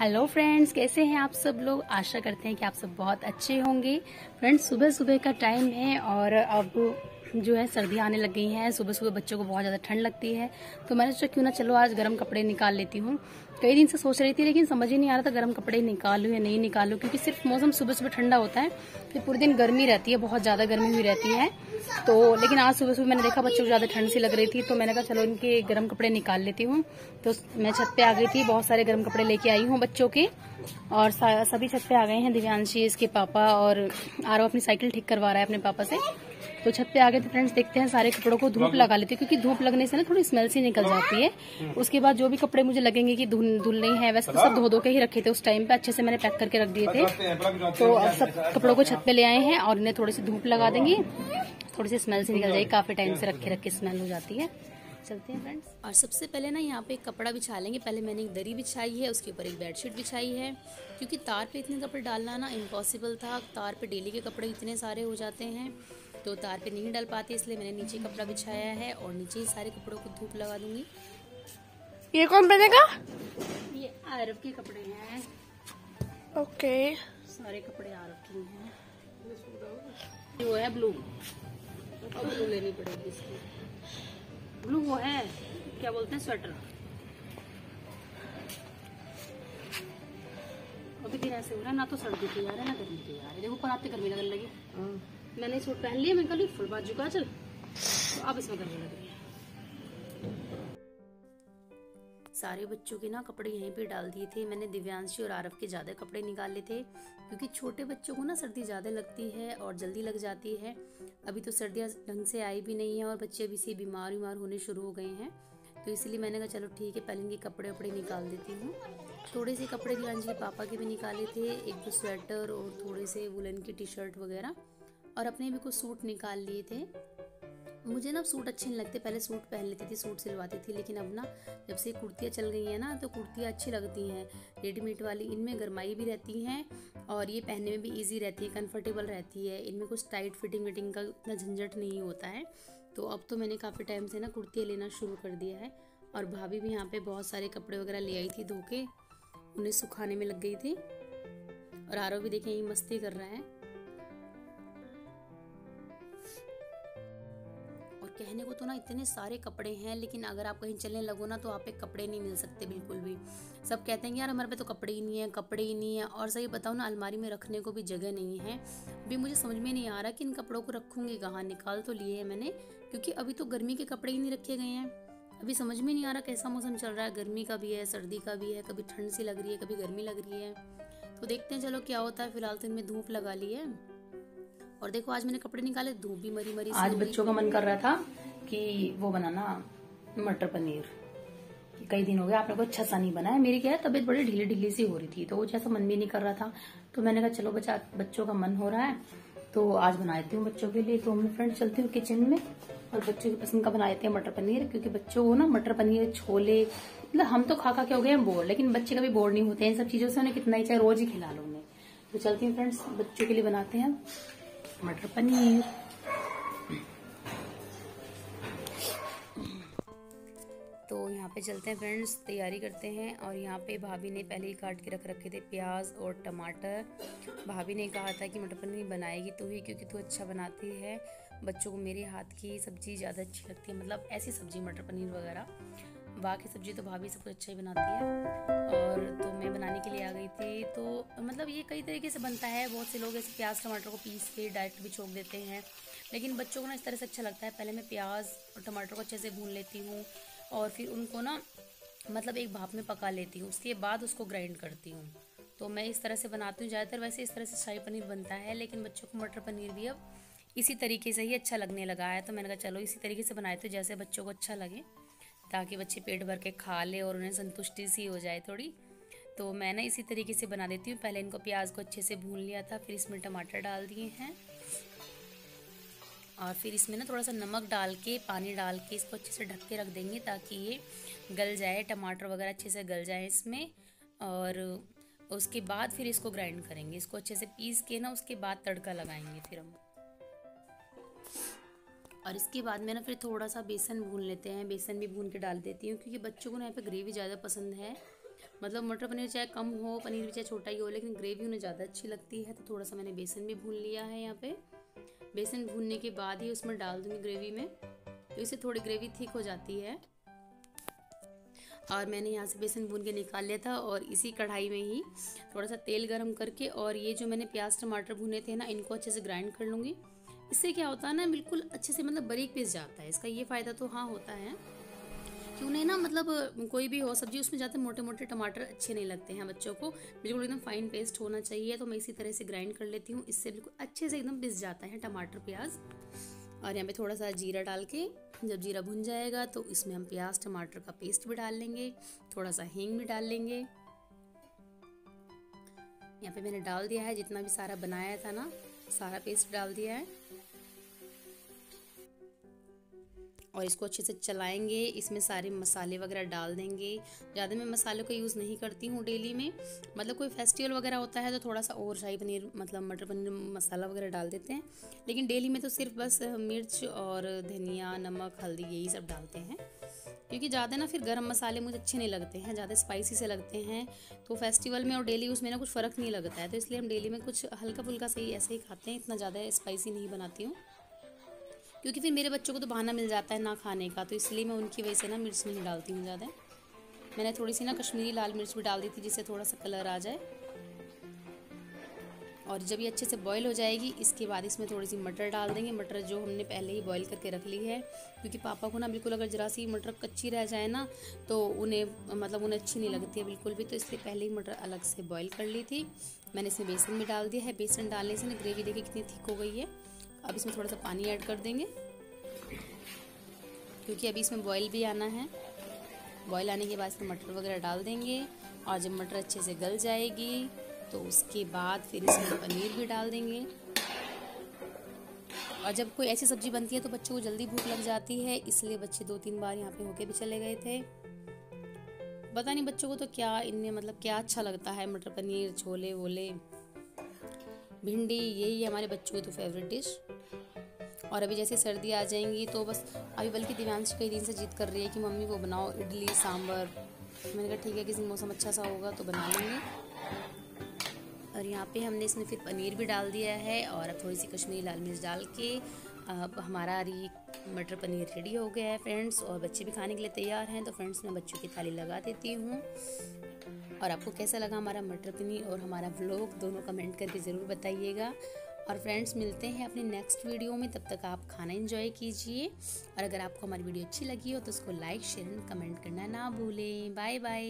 Hello friends कैसे हैं आप सब लोग? आशा करते हैं कि आप सब बहुत अच्छे होंगे। फ्रेंड्स सुबह सुबह का टाइम है और अब जो है सर्दी आने लग गई हैं सुबह सुबह बच्चों को बहुत ज़्यादा ठंड लगती है। तो मैंने सोचा, क्यों ना चलो, आज गर्म कपड़े निकाल लेती हूँ। कई दिन से सोच रही थी, लेकिन समझ ही नहीं आ रहा था, गर्म कपड़े निकालूं या नहीं निकालूं, क्योंकि सिर्फ़ मौसम सुबह सुबह ठंडा होता है, फिर पूरे दिन गर्मी रहती है, बहुत ज़्यादा गर्मी हुई रहती है। तो लेकिन आज सुबह सुबह मैंने देखा, बच्चों को ज़्यादा ठंड सी लग रही थी तो मैंने कहा, चलो, इनके गर्म कपड़े निकाल लेती हूँ। तो मैं छत पे आ गई थी, बहुत सारे गर्म कपड़े लेके आई हूँ बच्चों के, और सभी छत पे आ गए हैं, दिव्यांशी, इसके पापा, और आरव अपनी साइकिल ठीक करवा रहा है अपने पापा से। तो छत पे आ गए तो फ्रेंड्स देखते हैं, सारे कपड़ों को धूप लगा लेते हैं, क्योंकि धूप लगने से ना थोड़ी स्मेल सी निकल जाती है। उसके बाद जो भी कपड़े मुझे लगेंगे कि धुल धुलने हैं, वैसे तो सब धो धो के ही रखे थे उस टाइम पे, अच्छे से मैंने पैक करके रख दिए थे। तो अब सब कपड़ों को छत पे ले आए हैं और इन्हें थोड़ी सी धूप लगा देंगे। थोड़ी सी स्मेल सी निकल जाएगी, काफ़ी टाइम से रखे रखे स्मेल हो जाती है। चलते हैं फ्रेंड्स और सबसे पहले ना यहाँ पे एक कपड़ा बिछा लेंगे। पहले मैंने एक दरी बिछाई है, उसके ऊपर एक बेडशीट बिछाई है। क्योंकि तार पे इतने कपड़े डालना ना इम्पॉसिबल था। तार पे डेली के कपड़े इतने सारे हो जाते हैं। तो तार पे नहीं डाल पाती इसलिए मैंने नीचे कपड़ा बिछाया है और नीचे ही सारे कपड़ों को धूप लगा दूँगी। ये कौन पहनेगा? ये आरब के कपड़े हैं। ओके। सारे कपड़े आरब के हैं वो है ब्लू। और ब्लू लेनी पड़ेगी इसकी। ब्लू वो है क्या बोलते हैं स्वेटर। अभी दिन ऐसे हो रहा है ना तो सर्दी तैयार है ना गर्मी तैयार है देखो पर आते गर्मी लगने लगी। मैंने सूट पहन लिया, मैंने कहा फुल बाजू का, चल। तो अब इसमें गर्मी लग। रही है सारे बच्चों के ना कपड़े यहीं पे डाल दिए थे। मैंने दिव्यांशी और आरव के ज़्यादा कपड़े निकाले थे, क्योंकि छोटे बच्चों को ना सर्दी ज़्यादा लगती है और जल्दी लग जाती है। अभी तो सर्दियाँ ढंग से आई भी नहीं है और बच्चे अभी से बीमार बीमार होने शुरू हो गए हैं। तो इसलिए मैंने कहा, चलो, ठीक है, पहले इनके कपड़े वपड़े निकाल देती हूँ। थोड़े से कपड़े दिव्यांशी के पापा के भी निकाले थे, एक दो स्वेटर और थोड़े से वुलन की टी शर्ट वगैरह। और अपने भी कुछ सूट निकाल लिए थे। मुझे ना सूट अच्छे नहीं लगते, पहले सूट पहन लेती थी, सूट सिलवाती थी, लेकिन अब ना जब से कुर्तियाँ चल गई हैं ना तो कुर्तियाँ अच्छी लगती हैं। रेडीमेड वाली, इनमें गर्माई भी रहती हैं और ये पहनने में भी इजी रहती है कंफर्टेबल रहती है। इनमें कुछ टाइट फिटिंग विटिंग का इतना झंझट नहीं होता है। तो अब तो मैंने काफ़ी टाइम से ना कुर्तियाँ लेना शुरू कर दिया है और भाभी भी यहाँ पे बहुत सारे कपड़े वगैरह ले आई थी धो के, उन्हें सुखाने में लग गई थी। और आरो भी देखें, ये मस्ती कर रहा है। कहने को तो ना इतने सारे कपड़े हैं, लेकिन अगर आप कहीं चलने लगो ना तो आप एक कपड़े नहीं मिल सकते बिल्कुल भी। सब कहते हैं यार हमारे पे तो कपड़े ही नहीं है, कपड़े ही नहीं है, और सही बताओ ना, अलमारी में रखने को भी जगह नहीं है। अभी मुझे समझ में नहीं आ रहा कि इन कपड़ों को रखूँगी कहाँ, निकाल तो लिए है मैंने, क्योंकि अभी तो गर्मी के कपड़े ही नहीं रखे गए हैं। अभी समझ में नहीं आ रहा कैसा मौसम चल रहा है, गर्मी का भी है, सर्दी का भी है, कभी ठंड सी लग रही है, कभी गर्मी लग रही है। तो देखते हैं, चलो क्या होता है, फ़िलहाल तो इनमें धूप लगा ली है। और देखो आज मैंने कपड़े निकाले धूप भी मरी मरी आज बच्चों का मन कर रहा था कि वो बनाना मटर पनीर। कई दिन हो गए आपने को अच्छा सा नहीं बनाया। मेरी क्या है तबीयत बड़ी ढीली ढीली सी हो रही थी तो वो जैसा मन भी नहीं कर रहा था। तो मैंने कहा चलो बच्चा बच्चों का मन हो रहा है तो आज बना देती हूँ बच्चों के लिए। तो मैं फ्रेंड चलती हूँ किचन में और बच्चों की पसंद का बना देते हैं मटर पनीर क्योंकि बच्चों को ना मटर पनीर छोले मतलब हम तो खा खा के हो गए हैं बोर लेकिन बच्चे कभी बोर नहीं होते हैं। इन सब चीज़ों से उन्हें कितना ही चाहे रोज ही खिला लो उन्हें। तो चलती हूँ फ्रेंड्स बच्चों के लिए बनाते हैं। मटर पनीर। तो यहाँ पे चलते हैं फ्रेंड्स, तैयारी करते हैं और यहाँ पे भाभी ने पहले ही काट के रख रखे थे प्याज और टमाटर। भाभी ने कहा था कि मटर पनीर बनाएगी तो ही क्योंकि तू अच्छा बनाती है। बच्चों को मेरे हाथ की सब्ज़ी ज़्यादा अच्छी लगती है मतलब ऐसी सब्ज़ी मटर पनीर वगैरह। बाकी सब्ज़ी तो भाभी सब कुछ अच्छा ही बनाती है। और मतलब ये कई तरीके से बनता है, बहुत से लोग ऐसे प्याज टमाटर को पीस के डायरेक्ट भी छोक देते हैं। लेकिन बच्चों को ना इस तरह से अच्छा लगता है, पहले मैं प्याज और टमाटर को अच्छे से भून लेती हूँ और फिर उनको ना मतलब एक भाप में पका लेती हूँ, उसके बाद उसको ग्राइंड करती हूँ। तो मैं इस तरह से बनाती हूँ, ज़्यादातर वैसे इस तरह से शाही पनीर बनता है, लेकिन बच्चों को मटर पनीर भी अब इसी तरीके से ही अच्छा लगने लगा है। तो मैंने कहा, चलो इसी तरीके से बनाए तो जैसे बच्चों को अच्छा लगे, ताकि बच्चे पेट भर के खा ले और उन्हें संतुष्टि सी हो जाए थोड़ी। तो मैं ना इसी तरीके से बना देती हूँ। पहले इनको प्याज को अच्छे से भून लिया था, फिर इसमें टमाटर डाल दिए हैं। और फिर इसमें ना थोड़ा सा नमक डाल के, पानी डाल के इसको अच्छे से ढक के रख देंगे ताकि ये गल जाए, टमाटर वगैरह अच्छे से गल जाए इसमें। और उसके बाद फिर इसको ग्राइंड करेंगे। इसको अच्छे से पीस के ना उसके बाद तड़का लगाएँगे फिर हम। और इसके बाद में ना फिर थोड़ा सा बेसन भून लेते हैं। बेसन भी भून के डाल देती हूँ क्योंकि बच्चों को ना यहाँ पे ग्रेवी ज़्यादा पसंद है। मतलब मटर पनीर चाहे कम हो, पनीर भी चाहे छोटा ही हो, लेकिन ग्रेवी उन्हें ज़्यादा अच्छी लगती है तो थोड़ा सा मैंने बेसन भी भून लिया है यहाँ पे। बेसन भूनने के बाद ही उसमें डाल दूँगी ग्रेवी में तो इससे थोड़ी ग्रेवी थिक हो जाती है। और मैंने यहाँ से बेसन भून के निकाल लिया था और इसी कढ़ाई में ही थोड़ा सा तेल गरम करके और ये जो मैंने प्याज टमाटर भुने थे ना, इनको अच्छे से ग्राइंड कर लूँगी। इससे क्या होता है ना, बिल्कुल अच्छे से मतलब बरीक पीस जाता है, इसका ये फ़ायदा तो हाँ होता है। कि उन्हें ना? मतलब कोई भी हो, सब्ज़ी उसमें जाते मोटे मोटे टमाटर अच्छे नहीं लगते हैं बच्चों को। बिल्कुल एकदम फाइन पेस्ट होना चाहिए तो मैं इसी तरह से ग्राइंड कर लेती हूँ। इससे बिल्कुल अच्छे से एकदम पिस जाता है टमाटर, प्याज। और यहाँ पे थोड़ा सा जीरा डाल के, जब जीरा भुन जाएगा तो इसमें हम प्याज, टमाटर का पेस्ट भी डाल लेंगे थोड़ा सा हींग भी डाल लेंगे। यहाँ पे मैंने डाल दिया है, जितना भी सारा बनाया था ना, सारा पेस्ट डाल दिया है। और इसको अच्छे से चलाएँगे, इसमें सारे मसाले वगैरह डाल देंगे। ज़्यादा मैं मसालों का यूज़ नहीं करती हूँ डेली में। मतलब कोई फेस्टिवल वगैरह होता है तो थोड़ा सा और शाही पनीर मतलब मटर पनीर मसाला वगैरह डाल देते हैं। लेकिन डेली में तो सिर्फ़ बस मिर्च और धनिया, नमक, हल्दी यही सब डालते हैं। क्योंकि ज़्यादा ना फिर गर्म मसाले मुझे अच्छे नहीं लगते हैं, ज़्यादा स्पाइसी से लगते हैं। तो फेस्टिवल में और डेली उसमें ना कुछ फ़र्क नहीं लगता है तो इसलिए हम डेली में कुछ हल्का फुल्का सही ऐसे ही खाते हैं, इतना ज़्यादा स्पाइसी नहीं बनाती हूँ। क्योंकि फिर मेरे बच्चों को तो बहाना मिल जाता है ना खाने का तो इसलिए मैं उनकी वजह से ना मिर्च नहीं डालती हूँ ज़्यादा। मैंने थोड़ी सी ना कश्मीरी लाल मिर्च भी डाल दी थी जिससे थोड़ा सा कलर आ जाए। और जब ये अच्छे से बॉईल हो जाएगी, इसके बाद इसमें थोड़ी सी मटर डाल देंगे। मटर जो हमने पहले ही बॉईल करके रख ली है, क्योंकि पापा को ना बिल्कुल अगर ज़रा सी मटर कच्ची रह जाए ना तो उन्हें मतलब उन्हें अच्छी नहीं लगती है बिल्कुल भी। तो इसलिए पहले ही मटर अलग से बॉईल कर ली थी। मैंने इसमें बेसन भी डाल दिया है। बेसन डालने से ना ग्रेवी देखिए कितनी थिक हो गई है। अब इसमें थोड़ा सा पानी ऐड कर देंगे। क्योंकि अभी इसमें बॉयल भी आना है। बॉयल आने के बाद इसमें मटर वगैरह डाल देंगे। और जब मटर अच्छे से गल जाएगी तो उसके बाद फिर इसमें पनीर भी डाल देंगे। और जब कोई ऐसी सब्ज़ी बनती है तो बच्चों को जल्दी भूख लग जाती है, इसलिए बच्चे दो तीन बार यहाँ पे होके भी चले गए थे। पता नहीं बच्चों को तो क्या इनमें मतलब क्या अच्छा लगता है, मटर पनीर, छोले, वोले। भिंडी, यही है हमारे बच्चों की तो फेवरेट डिश और अभी जैसे सर्दी आ जाएँगी तो बस अभी बल्कि दिव्यांश कई दिन से जीत कर रही है कि मम्मी वो बनाओ इडली, सांभर. मैंने कहा, ठीक है, किसी मौसम अच्छा सा होगा तो बना लेंगे. और यहाँ पे हमने इसमें फिर पनीर भी डाल दिया है और अब थोड़ी सी कश्मीरी लाल मिर्च डाल के अब हमारा ये मटर पनीर रेडी हो गया है फ्रेंड्स और बच्चे भी खाने के लिए तैयार हैं तो फ्रेंड्स मैं बच्चों की थाली लगा देती हूँ। और आपको कैसा लगा हमारा मटर पनीर और हमारा ब्लॉग दोनों कमेंट करके ज़रूर बताइएगा। और फ्रेंड्स मिलते हैं अपने नेक्स्ट वीडियो में। तब तक आप खाना एंजॉय कीजिए। और अगर आपको हमारी वीडियो अच्छी लगी हो तो उसको लाइक शेयर एंड कमेंट करना ना भूलें। Bye bye